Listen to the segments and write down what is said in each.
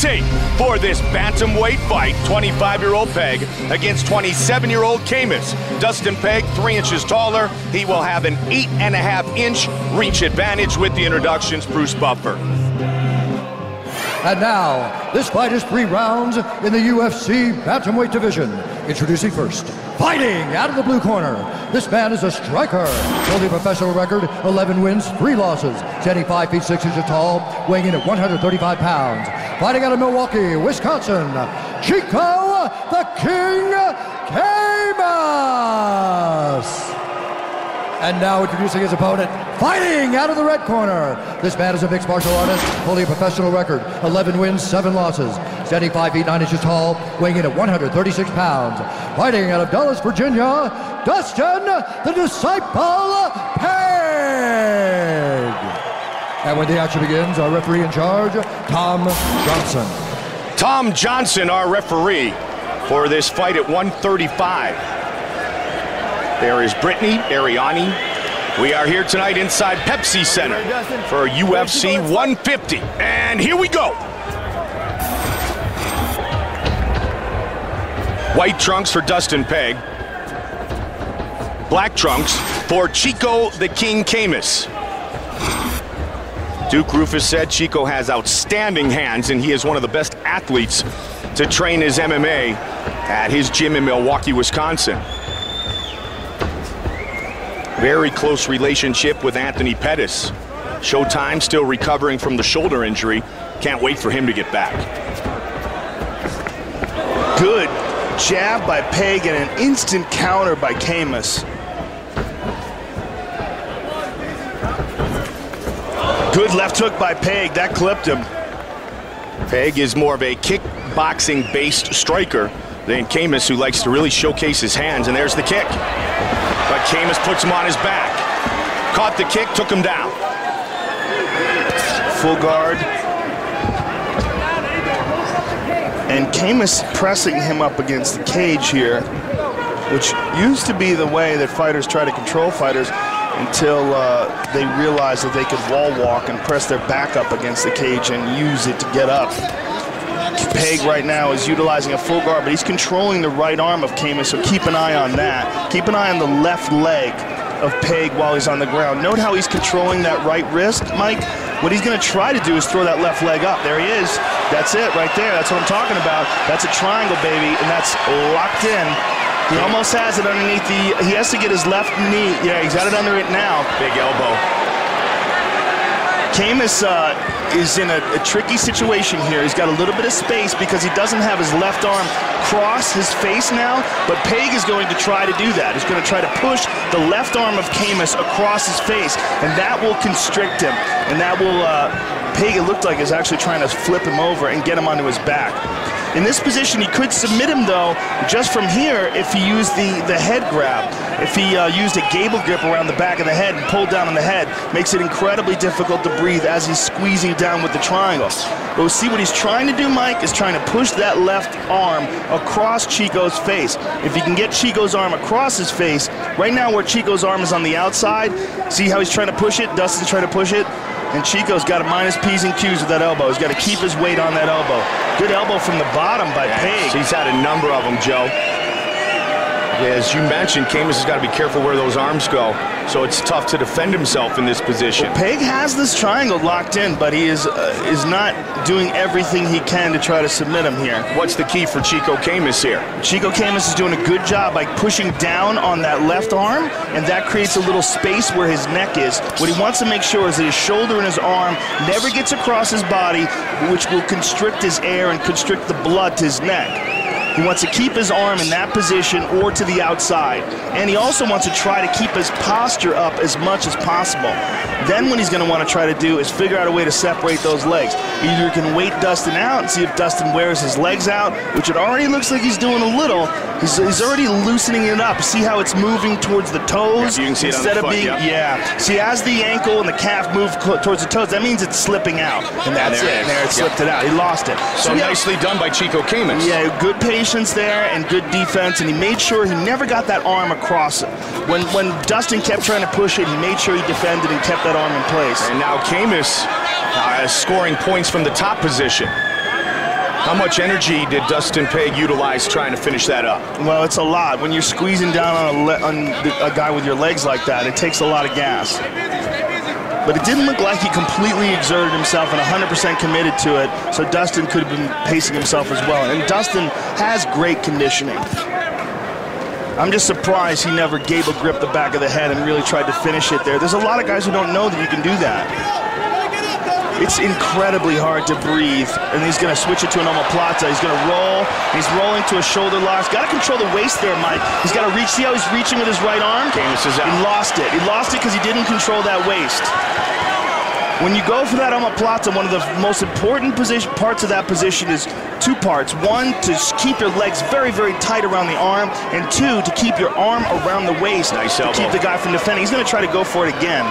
tape for this bantamweight fight. 25-year-old Pague against 27-year-old Camus. Dustin Pague, three inches taller. He will have an eight and a half inch reach advantage with the introductions. Bruce Buffer. And now, this fight is three rounds in the UFC Bantamweight division. Introducing first, fighting out of the blue corner. This man is a striker, holding a professional record, 11 wins, 3 losses, standing 5 feet 6 inches tall, weighing in at 135 pounds. Fighting out of Milwaukee, Wisconsin, Chico the King Camus. And now introducing his opponent, fighting out of the red corner. This man is a mixed martial artist, holding a professional record, 11 wins, 7 losses, standing 5 feet 9 inches tall, weighing in at 136 pounds. Fighting out of Dulles, Virginia, Dustin, the Disciple Pague. And when the action begins, our referee in charge, Tom Johnson. Tom Johnson, our referee for this fight at 135. There is Brittany Arianny. We are here tonight inside Pepsi Center for UFC 150. And here we go. White trunks for Dustin Pague. Black trunks for Chico the King Camus. Duke Roufus said Chico has outstanding hands and he is one of the best athletes to train his MMA at his gym in Milwaukee, Wisconsin. Very close relationship with Anthony Pettis. Showtime still recovering from the shoulder injury. Can't wait for him to get back. Good jab by Pague and an instant counter by Camus. Good left hook by Pague. That clipped him. Pague is more of a kickboxing-based striker than Camus, who likes to really showcase his hands. And there's the kick. But Camus puts him on his back. Caught the kick, took him down. Full guard. And Camus pressing him up against the cage here, which used to be the way that fighters try to control fighters until uh, they realized that they could wall walk and press their back up against the cage and use it to get up. Pague right now is utilizing a full guard, but he's controlling the right arm of Camus, so keep an eye on that. Keep an eye on the left leg of Pague while he's on the ground. Note how he's controlling that right wrist, Mike. What he's going to try to do is throw that left leg up. There he is. That's it right there. That's what I'm talking about. That's a triangle, baby, and that's locked in. He almost has it underneath the, he has to get his left knee. Yeah, he's got it under it now. Big elbow. Camus uh, is in a, a, tricky situation here. He's got a little bit of space because he doesn't have his left arm cross his face now, but Pague is going to try to do that. He's going to try to push the left arm of Camus across his face, and that will constrict him, and that will, uh, It looked like, is actually trying to flip him over and get him onto his back. In this position, he could submit him, though, just from here if he used the, the head grab. If he uh, used a gable grip around the back of the head and pulled down on the head, makes it incredibly difficult to breathe as he's squeezing down with the triangle. But see what he's trying to do, Mike, is trying to push that left arm across Chico's face. If he can get Chico's arm across his face, right now where Chico's arm is on the outside, see how he's trying to push it? Dustin's trying to push it. And Chico's got to minus P's and Q's with that elbow. He's got to keep his weight on that elbow. Good elbow from the bottom by yes, Pague. He's had a number of them, Joe. As you mentioned, Camus has got to be careful where those arms go, so it's tough to defend himself in this position. Well, Pague has this triangle locked in, but he is uh, is not doing everything he can to try to submit him here. What's the key for Chico Camus here? Chico Camus is doing a good job by pushing down on that left arm, and that creates a little space where his neck is. What he wants to make sure is that his shoulder and his arm never gets across his body, which will constrict his air and constrict the blood to his neck. He wants to keep his arm in that position or to the outside. And he also wants to try to keep his posture up as much as possible. Then what he's going to want to try to do is figure out a way to separate those legs. Either he can wait Dustin out and see if Dustin wears his legs out, which it already looks like he's doing a little. He's, he's already loosening it up. See how it's moving towards the toes yeah, instead of foot, being yeah. yeah. See as the ankle and the calf move towards the toes, that means it's slipping out, and that's there it. it there it slipped yep. it out. He lost it. So, so nicely done by Chico Camus. Yeah, good patience there and good defense, and he made sure he never got that arm across it. When when Dustin kept trying to push it, he made sure he defended and kept that arm in place. And now Camus uh, scoring points from the top position. How much energy did Dustin Pague utilize trying to finish that up? Well, it's a lot. When you're squeezing down on a, on a guy with your legs like that, it takes a lot of gas. But it didn't look like he completely exerted himself and 100% committed to it, so Dustin could have been pacing himself as well. And Dustin has great conditioning. I'm just surprised he never gave a grip the back of the head and really tried to finish it there. There's a lot of guys who don't know that you can do that. It's incredibly hard to breathe. And he's going to switch it to an omoplata. He's going to roll. He's rolling to a shoulder lock. He's got to control the waist there, Mike. He's got to reach. See how he's reaching with his right arm? Camus is out. He lost it. He lost it because he didn't control that waist. When you go for that omoplata, one of the most important position, parts of that position is two parts. One, to keep your legs very, very tight around the arm, and two, to keep your arm around the waist nice to elbow. keep the guy from defending. He's going to try to go for it again.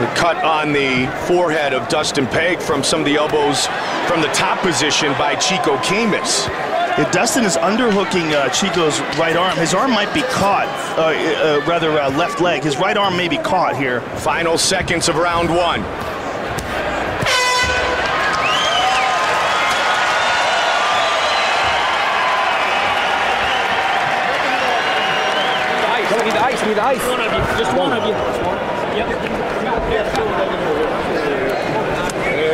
The cut on the forehead of Dustin Pague from some of the elbows from the top position by Chico Camus. Yeah, Dustin is underhooking uh, Chico's right arm. His arm might be caught, uh, uh, rather uh, left leg. His right arm may be caught here. Final seconds of round one. Need the ice, need the ice. One of you, just one of you. Yep. Yeah,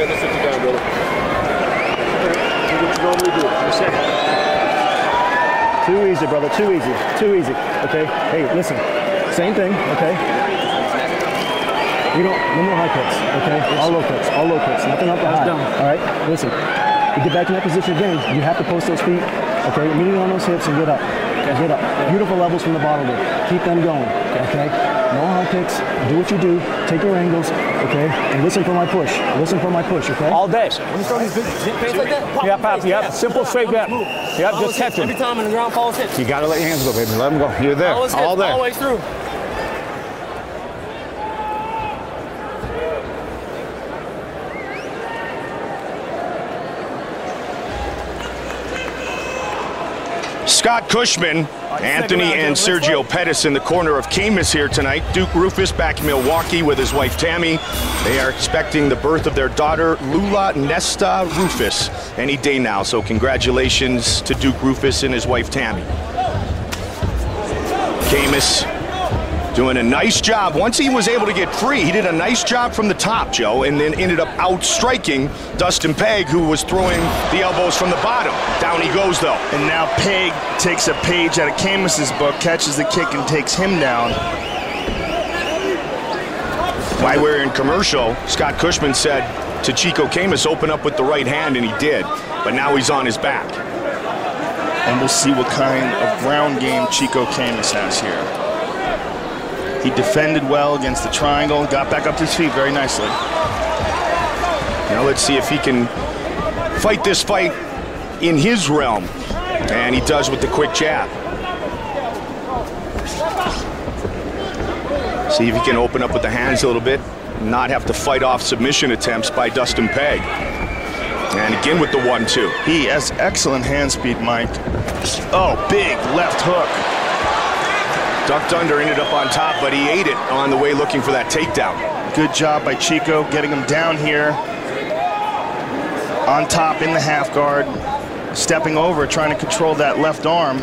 let's sit you down, brother. Do what you normally do. That's it. Too easy, brother. Too easy. Too easy. Okay. Hey, listen. Same thing. Okay. You don't. No more high kicks. Okay. All low kicks. All low kicks. Nothing up the high. done. All right. Listen. You get back in that position again. You have to post those feet. Okay. Immediately on those hips and get up. Get up. Beautiful levels from the bottom there. Keep them going. Okay. No high kicks. Do what you do. Take your angles. Okay. And listen for my push. Listen for my push. Okay. All day. When you throw these big face like that, pop Yep, the pop, face, yep. yeah. Simple, straight Follow grab. his move. Yep, just catch him. Every time in the ground, follow his hips. You gotta let your hands go, baby. Let them go. You're there. Follow All there. all the way through. Scott Cushman, Anthony and Sergio Pettis in the corner of Camus here tonight. Duke Roufus back in Milwaukee with his wife Tammy. They are expecting the birth of their daughter Lula Nesta Roufus any day now. So congratulations to Duke Roufus and his wife Tammy. Camus doing a nice job. Once he was able to get free, he did a nice job from the top, Joe, and then ended up outstriking Dustin Pague, who was throwing the elbows from the bottom. Down he goes, though. And now Pague takes a page out of Camus's book, catches the kick, and takes him down. While we're in commercial, Scott Cushman said to Chico Camus, open up with the right hand, and he did. But now he's on his back. And we'll see what kind of ground game Chico Camus has here. He defended well against the triangle, got back up to his feet very nicely. Now let's see if he can fight this fight in his realm. And he does with the quick jab. See if he can open up with the hands a little bit, not have to fight off submission attempts by Dustin Pague. And again with the one-two. He has excellent hand speed, Mike. Oh, big left hook. Ducked under, ended up on top, but he ate it on the way looking for that takedown. Good job by Chico getting him down here. On top in the half guard. Stepping over, trying to control that left arm.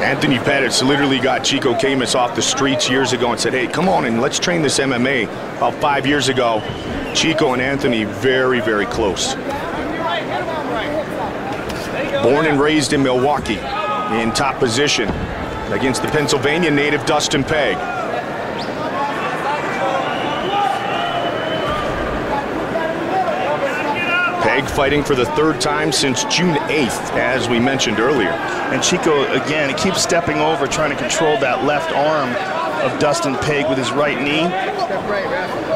Anthony Pettis literally got Chico Camus off the streets years ago and said, hey, come on and let's train this MMA. About five years ago, Chico and Anthony very, very close. Born and raised in Milwaukee, in top position against the Pennsylvania native Dustin Pague. Pague fighting for the third time since June 8th, as we mentioned earlier. And Chico, again, he keeps stepping over, trying to control that left arm of Dustin Pague with his right knee.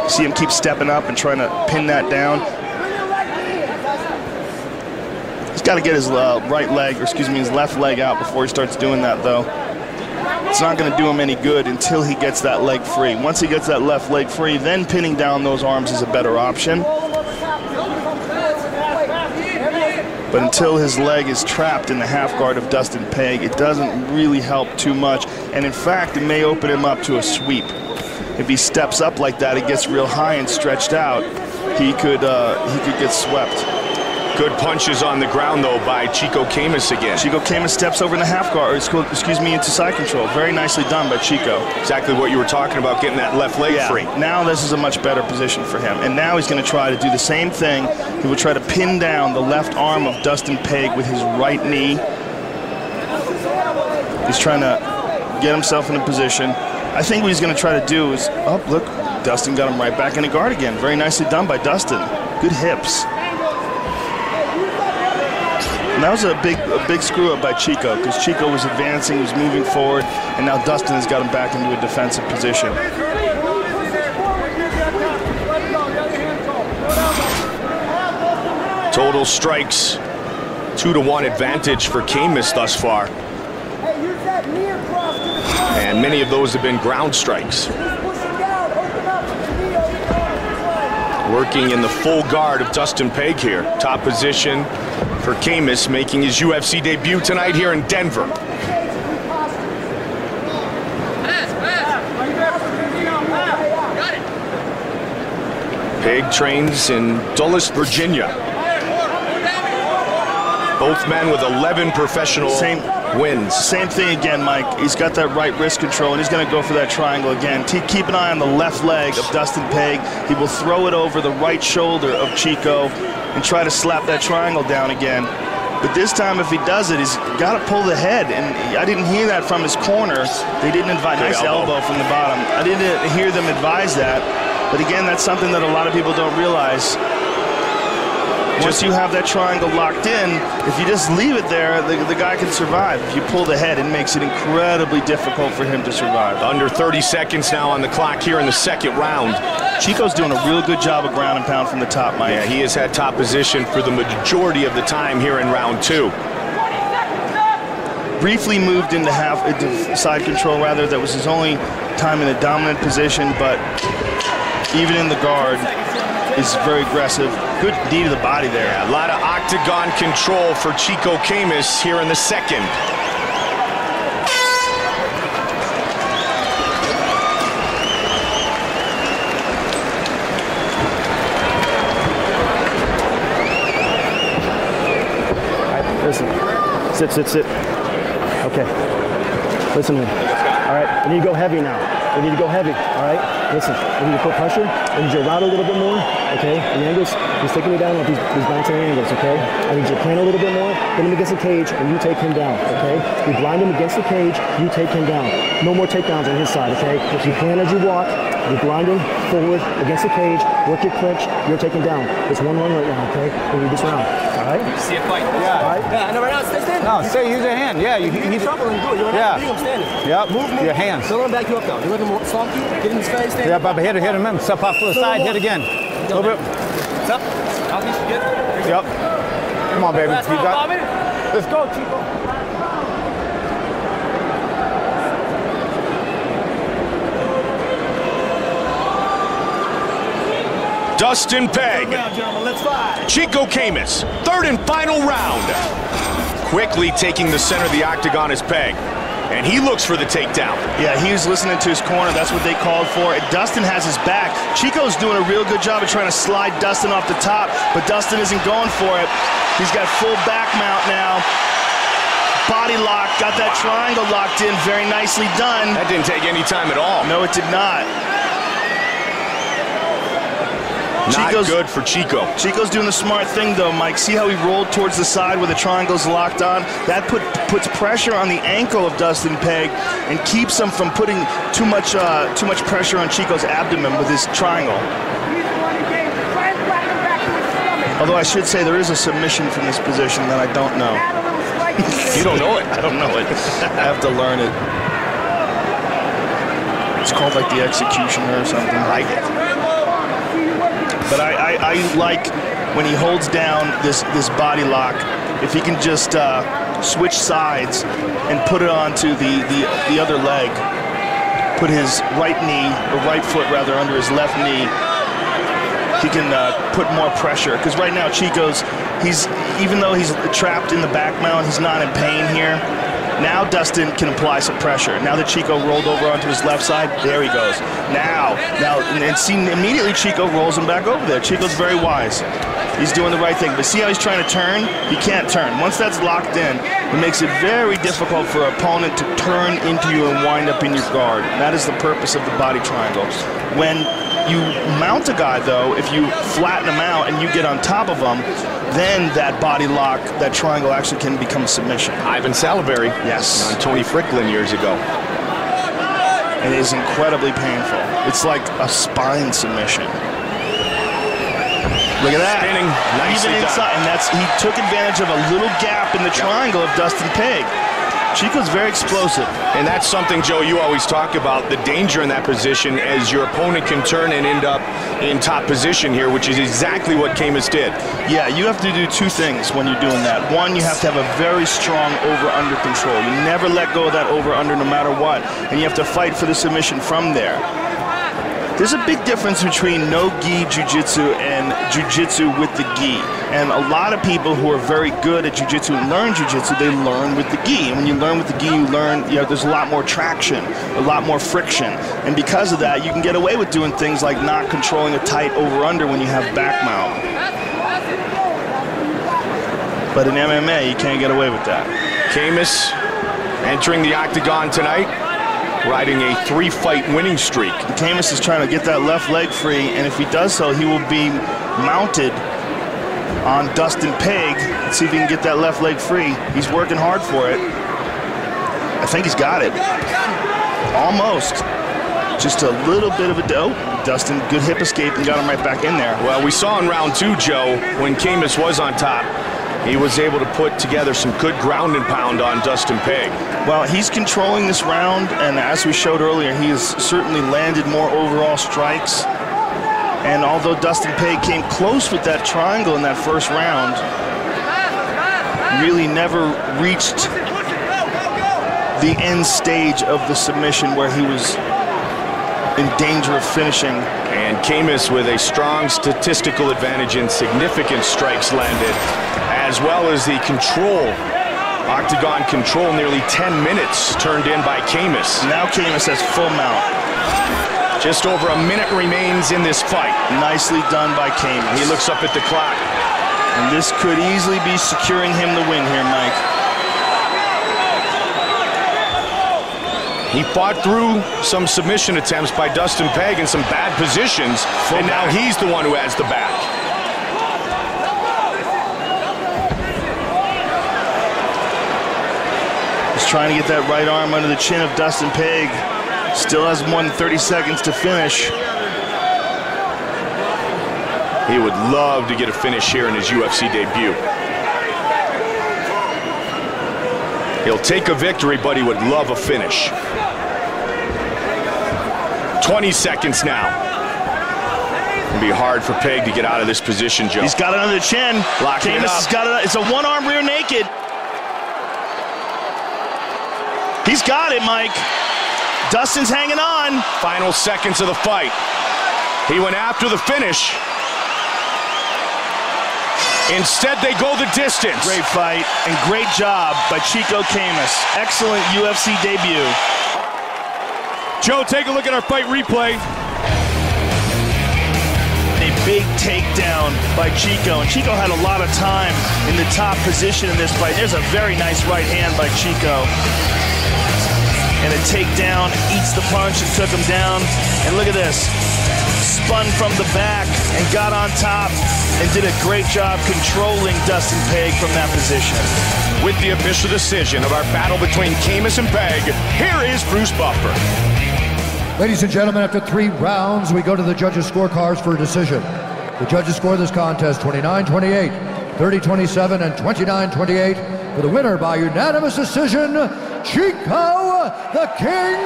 See him keep stepping up and trying to pin that down. He's got to get his uh, right leg, or excuse me, his left leg out before he starts doing that, though. It's not going to do him any good until he gets that leg free. Once he gets that left leg free, then pinning down those arms is a better option. But until his leg is trapped in the half guard of Dustin Pague, it doesn't really help too much. And in fact, it may open him up to a sweep. if he steps up like that, he gets real high and stretched out, he could uh, he could get swept. Good punches on the ground, though, by Chico Camus again. Chico Camus steps over in the half guard, or excuse- me, into side control. Very nicely done by Chico. Exactly what you were talking about, getting that left leg Yeah. free. Now this is a much better position for him. And now he's going to try to do the same thing. He will try to pin down the left arm of Dustin Pague with his right knee. He's trying to get himself in a position. I think what he's going to try to do is, oh, look, Dustin got him right back in the guard again. Very nicely done by Dustin. Good hips. That was a big, a big screw up by Chico because Chico was advancing, was moving forward, and now Dustin has got him back into a defensive position. Total strikes, two to one advantage for Camus thus far. And many of those have been ground strikes. Working in the full guard of Dustin Pague here. Top position for Camus, making his UFC debut tonight here in Denver. Pague trains in Dulles, Virginia. Both men with 11 professional Same- wins. Same thing again, Mike. He's got that right wrist control, and he's going to go for that triangle again. Keep an eye on the left leg of Dustin Pague. He will throw it over the right shoulder of Chico and try to slap that triangle down again. But this time, if he does it, he's got to pull the head. And I didn't hear that from his corner. They didn't advise. Good Nice elbow. elbow from the bottom. I didn't hear them advise that. But again, that's something that a lot of people don't realize. Once you have that triangle locked in, if you just leave it there, the, the guy can survive. If you pull the head, it makes it incredibly difficult for him to survive. Under 30 seconds now on the clock here in the second round. Chico's doing a real good job of ground and pound from the top, Mike. Yeah, he has had top position for the majority of the time here in round two. Briefly moved into half into side control, rather. That was his only time in a dominant position, but even in the guard, is very aggressive. Good knee to the body there. A lot of octagon control for Chico Camus here in the second. Listen. Sit, sit, sit. Okay. Listen to me. All right. We need to go heavy now. We need to go heavy. All right. Listen. We need to put pressure. I need you to route a little bit more. Okay. The angles. He's taking me down with these, these bouncing angles. Okay. I need you to plan a little bit more. Put him against the cage, and you take him down. Okay. You blind him against the cage. You take him down. No more takedowns on his side. Okay. If you plan as you walk, you blind him forward against the cage. Work your clinch. You're taken down. It's one one right now. Okay. We need this round. All right. See a fight. Yeah. All right. Yeah, I know right now. Stay standing. No, stay, use your hand. Yeah, you, You you get need in trouble and do it. You don't Yeah. have him standing. Yep, Move, move. your hands. Don't let him back you up though. You let him stomp you. Get in his face. Stand. Yeah, but hit it, hit him in. Step off to the side, hit again. A little bit. What's up? Southeast, you good? Yep. Come on, baby. Last You got. Let's go, Chico. Dustin Pague, Round, gentlemen. Let's fly. Chico Camus, third and final round. Quickly taking the center of the octagon is Pague, and he looks for the takedown. Yeah, he was listening to his corner. That's what they called for. And Dustin has his back. Chico's doing a real good job of trying to slide Dustin off the top, but Dustin isn't going for it. He's got full back mount now. Body lock, got that triangle locked in. Very nicely done. That didn't take any time at all. No, it did not. Not Chico's- good for Chico. Chico's doing the smart thing though, Mike. See how he rolled towards the side where the triangle's locked on? That put puts pressure on the ankle of Dustin Pague and keeps him from putting too much uh, too much pressure on Chico's abdomen with his triangle. Although I should say there is a submission from this position that I don't know. You don't know it. I don't know it. I have to learn it. It's called like the executioner or something. I like it. But I, I, I like when he holds down this, this body lock, if he can just uh, switch sides and put it onto the, the, the other leg, put his right knee, or right foot rather, under his left knee, he can uh, put more pressure. Because right now Chico's, he's even though he's trapped in the back mount, he's not in pain here. Now Dustin can apply some pressure. Now that Chico rolled over onto his left side, there he goes. Now, now, and see immediately Chico rolls him back over there. Chico's very wise. He's doing the right thing. But see how he's trying to turn? He can't turn. Once that's locked in, it makes it very difficult for an opponent to turn into you and wind up in your guard. That is the purpose of the body triangle. When you mount a guy, though, if you flatten him out and you get on top of him, then that body lock, that triangle actually can become a submission. Ivan Salaverry. Yes. On Tony Fryklund years ago. It is incredibly painful. It's like a spine submission. Look at that. Spinning. Nicely Even done. inside. And that's he took advantage of a little gap in the triangle of Dustin Pague. Chico's very explosive. And that's something, Joe, you always talk about the danger in that position as your opponent can turn and end up in top position here, which is exactly what Camus did. Yeah, you have to do two things when you're doing that. One, you have to have a very strong over-under control. You never let go of that over-under no matter what. And you have to fight for the submission from there. There's a big difference between no gi jiu-jitsu and jiu-jitsu with the gi. And a lot of people who are very good at jiu-jitsu and learn jiu-jitsu, they learn with the gi. And when you learn with the gi, you learn, you know, there's a lot more traction, a lot more friction. And because of that, you can get away with doing things like not controlling a tight over-under when you have back mount. But in MMA, you can't get away with that. Camus entering the octagon tonight, riding a three-fight winning streak. Camus is trying to get that left leg free, and if he does so, he will be mounted on Dustin Pague. Let's see if he can get that left leg free. He's working hard for it. I think he's got it. Almost. Just a little bit of a dope. Dustin, good hip escape and got him right back in there. Well, we saw in round two, Joe, when Camus was on top, he was able to put together some good ground and pound on Dustin Pague. Well, he's controlling this round, and as we showed earlier, he has certainly landed more overall strikes. And although Dustin Pague came close with that triangle in that first round, really never reached the end stage of the submission where he was in danger of finishing. And Camus with a strong statistical advantage in significant strikes landed, as well as the control. Octagon control, nearly 10 minutes turned in by Camus. Now Camus has full mount. Just over a minute remains in this fight. Nicely done by Camus. He looks up at the clock. And this could easily be securing him the win here, Mike. He fought through some submission attempts by Dustin Pague in some bad positions, and now he's the one who has the back. He's trying to get that right arm under the chin of Dustin Pague. Still has more than 30 seconds to finish. He would love to get a finish here in his UFC debut. He'll take a victory, but he would love a finish. 20 seconds now. It'll be hard for Pague to get out of this position, Joe. He's got it under the chin. Locking up. has got it. It's a one-arm rear naked. He's got it, Mike. Dustin's hanging on. Final seconds of the fight. He went after the finish. Instead, they go the distance. Great fight and great job by Chico Camus. Excellent UFC debut. Joe, take a look at our fight replay. A big takedown by Chico, and Chico had a lot of time in the top position in this fight. There's a very nice right hand by Chico. And a takedown, eats the punch and took him down. And look at this. Spun from the back and got on top and did a great job controlling Dustin Pague from that position. With the official decision of our battle between Camus and Pague, here is Bruce Buffer. Ladies and gentlemen, after three rounds, we go to the judges' scorecards for a decision. The judges score this contest 29-28, 30-27, and 29-28 for the winner by unanimous decision, Chico the King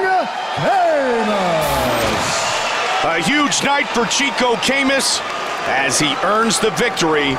Camus. A huge night for Chico Camus as he earns the victory